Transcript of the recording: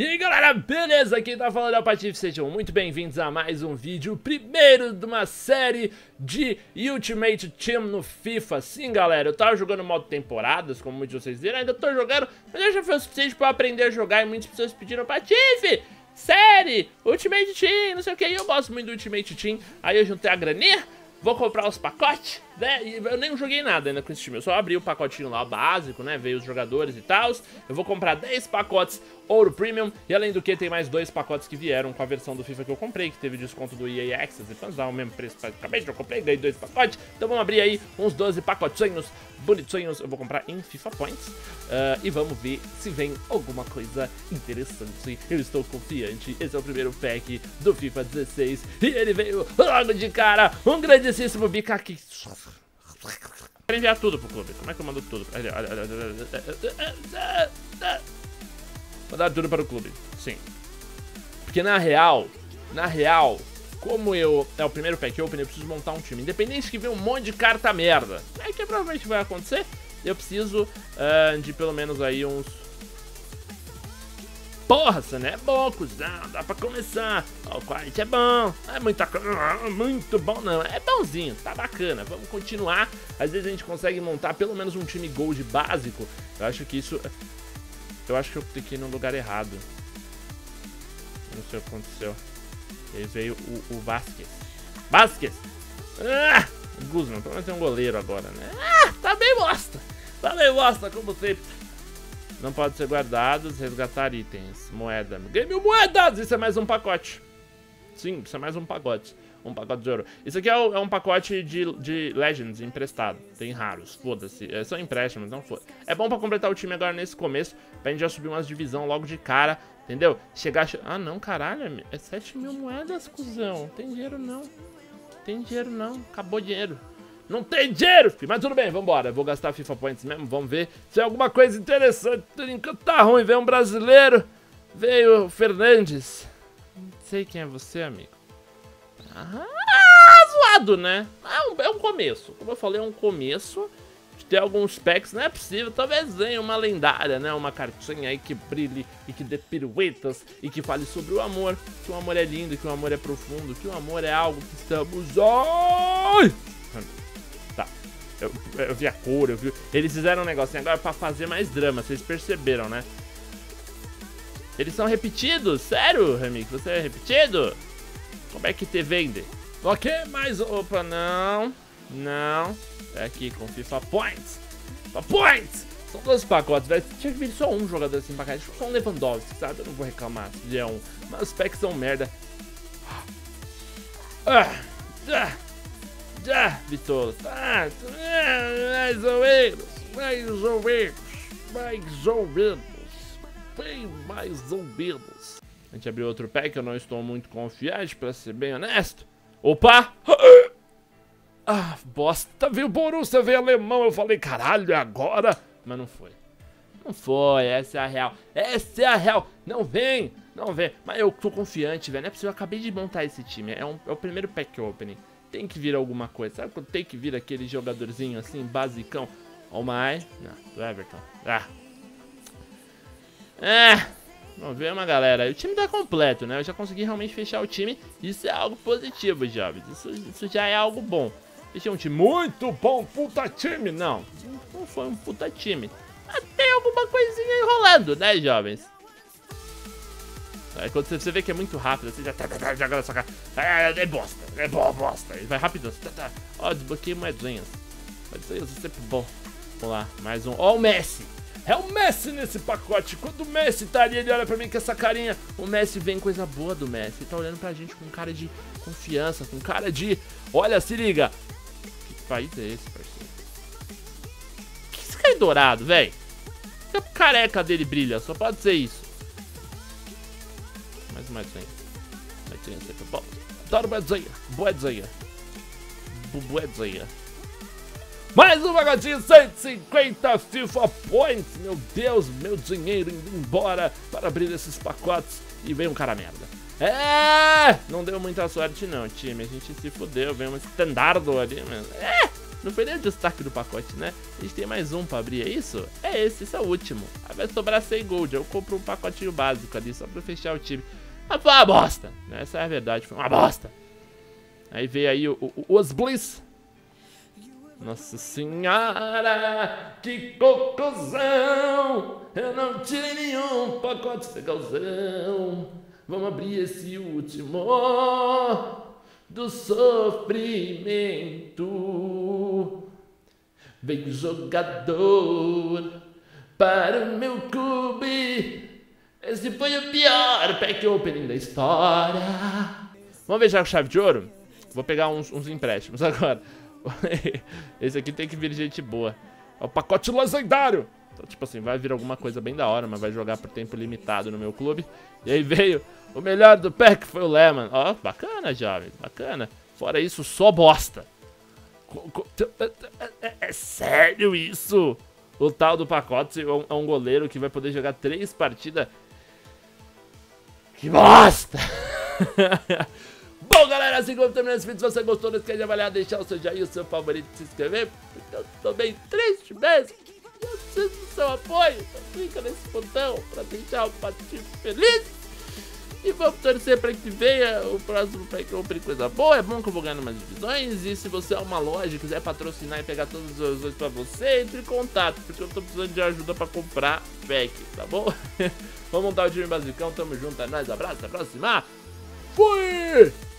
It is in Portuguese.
E aí galera, beleza? Quem tá falando é o Patife, sejam muito bem-vindos a mais um vídeo, primeiro de uma série de Ultimate Team no FIFA. Sim galera, eu tava jogando modo temporadas, como muitos de vocês viram, ainda tô jogando, mas já foi o suficiente pra eu aprender a jogar e muitas pessoas pediram Patife, série, Ultimate Team, não sei o que, eu gosto muito do Ultimate Team, aí eu juntei a graninha, vou comprar os pacotes, né? Eu nem joguei nada ainda com esse time, eu só abri o pacotinho lá básico, né? Veio os jogadores e tal. Eu vou comprar 10 pacotes Ouro Premium e além do que tem mais dois pacotes que vieram com a versão do FIFA que eu comprei, que teve desconto do EA Access e Panzal, o mesmo preço praticamente, eu comprei, ganhei dois pacotes. Então vamos abrir aí uns 12 pacotinhos bonitinhos, eu vou comprar em FIFA Points uh, e vamos ver se vem alguma coisa interessante. Eu estou confiante, esse é o primeiro pack do FIFA 16 e ele veio logo de cara, um grandíssimo bica aqui. Enviar tudo pro clube. Como é que eu mando tudo? Mandar tudo para o clube. Sim. Porque na real, na real, como eu é o primeiro pack open, eu preciso montar um time. Independente que venha um monte de carta merda. É que provavelmente vai acontecer. Eu preciso uh, de pelo menos aí uns Porra, Sana, é bom, cuzão, dá pra começar. O quality é bom, é muita coisa, muito bom não, é bonzinho, tá bacana, vamos continuar. Às vezes a gente consegue montar pelo menos um time gold básico. Eu acho que isso... Eu acho que eu cliquei no lugar errado. Não sei o que aconteceu. Aí veio o, o Vasquez. Vasquez! Ah! Guzman, pelo menos tem um goleiro agora, né? Ah, tá bem bosta! Tá bem bosta, como sempre. Não pode ser guardados, resgatar itens. Moeda. Ganhei mil moedas! Isso é mais um pacote. Sim, isso é mais um pacote. Um pacote de ouro. Isso aqui é, o, é um pacote de, de Legends emprestado. Tem raros, foda-se. É, são empréstimos, não foda. É bom pra completar o time agora nesse começo. Pra gente já subir umas divisão logo de cara. Entendeu? Chegar... Ah, não, caralho. É 7 mil moedas, cuzão. Tem dinheiro não. Tem dinheiro não. Acabou dinheiro. Não tem dinheiro, filho. Mas tudo bem, vambora. Vou gastar FIFA Points mesmo. Vamos ver se é alguma coisa interessante. Tá ruim, veio um brasileiro. Veio o Fernandes. Não sei quem é você, amigo. Ah, zoado, né? É um, é um começo. Como eu falei, é um começo de ter alguns packs. Não é possível. Talvez venha uma lendária, né? Uma cartinha aí que brilhe e que dê piruetas e que fale sobre o amor. Que o amor é lindo, que o amor é profundo, que o amor é algo que estamos... Ai! Eu, eu vi a cor, eu vi... Eles fizeram um negocinho agora pra fazer mais drama, vocês perceberam, né? Eles são repetidos? Sério, Remix? Você é repetido? Como é que te vende? Ok, mais... Opa, não. Não. É aqui com FIFA Points. FIFA Points! São dois pacotes, velho. Tinha que vir só um jogador assim pra cá. Tipo, só um Lewandowski, sabe? Eu não vou reclamar se é um. Mas os packs são merda. Ah, ah. Já, Vitola. Ah, mais ou menos, mais ou menos, mais ou menos, bem mais ou menos. A gente abriu outro pack, eu não estou muito confiante, pra ser bem honesto. Opa! Ah, bosta, veio Borussia, veio alemão. Eu falei, caralho, é agora? Mas não foi. Não foi, essa é a real. Essa é a real. Não vem, não vem. Mas eu tô confiante, velho. Não é possível, eu acabei de montar esse time. É, um, é o primeiro pack opening tem que vir alguma coisa. Sabe quando tem que vir aquele jogadorzinho assim, basicão? Oh my. Não, do Everton. Ah. É. Vamos ver uma galera. O time tá completo, né? Eu já consegui realmente fechar o time. Isso é algo positivo, jovens. Isso, isso já é algo bom. Fechei um time muito bom, puta time. Não, não foi um puta time. Mas tem alguma coisinha enrolando, né, jovens? Aí quando você vê que é muito rápido, você já tá, tá, tá joga na sua cara. É, é bosta, é boa bosta. Ele vai rápido. Tá, tá. Ó, desbloqueei moedinhas. Moedinhas é sempre bom. Vamos lá, mais um. Ó, o Messi. É o Messi nesse pacote. Quando o Messi tá ali, ele olha pra mim com essa carinha. O Messi vem coisa boa do Messi. Ele tá olhando pra gente com cara de confiança, com cara de. Olha, se liga. Que país é esse, parceiro? Que esse cara é dourado, velho? A careca dele brilha, só pode ser isso mais medzinha. Medzinha sempre bom. Adoro medzinha. Boedzinha. Boedzinha. Mais um pacotinho, 150 FIFA Points. Meu Deus, meu dinheiro indo embora para abrir esses pacotes. E veio um cara merda. É! Não deu muita sorte não, time. A gente se fudeu. Veio um estandardo ali, mano. É! não foi nem o destaque do pacote, né? A gente tem mais um pra abrir, é isso? É esse, esse é o último. Aí vai sobrar 100 gold, eu compro um pacotinho básico ali, só pra fechar o time. Mas foi uma bosta, né? essa é a verdade, foi uma bosta. Aí veio aí o, o, o Osbliss. Nossa senhora, que cocôzão! Eu não tirei nenhum pacote legalzão. Vamos abrir esse último do sofrimento. Vem jogador para o meu clube. Esse foi o pior pack opening da história. Vamos ver já com chave de ouro? Vou pegar uns, uns empréstimos agora. Esse aqui tem que vir gente boa. É o pacote legendário. Então, tipo assim, vai vir alguma coisa bem da hora, mas vai jogar por tempo limitado no meu clube. E aí veio o melhor do pack, foi o Lemon. Ó, bacana, jovem, bacana. Fora isso, só bosta. É, é, é sério isso? O tal do pacote é um goleiro que vai poder jogar três partidas. Que bosta! Bom, galera, assim como terminando esse vídeo, se você gostou, não esquece de avaliar, deixar o seu joinha, o seu favorito, se inscrever, porque eu tô bem triste mesmo. Eu preciso do seu apoio, então clica nesse botão pra deixar o Patinho feliz. E vamos torcer para que venha o próximo Pack Open coisa boa. É bom que eu vou ganhando mais divisões. E se você é uma loja e quiser patrocinar e pegar todas as divisões para você, entre em contato, porque eu tô precisando de ajuda para comprar pack, tá bom? vamos montar o time basicão, tamo junto, é nóis, abraço, até a próxima. Fui!